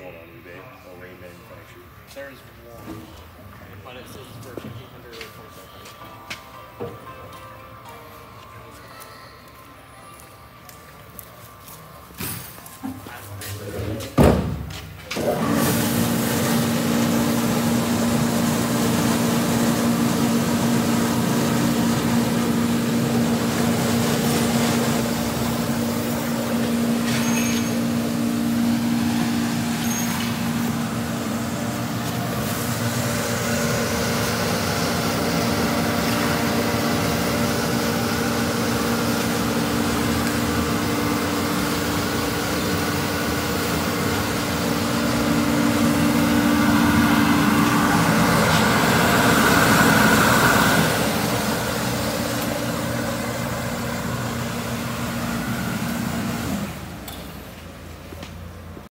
one on eBay, a Ray manufactured. There's one, but it says for fifteen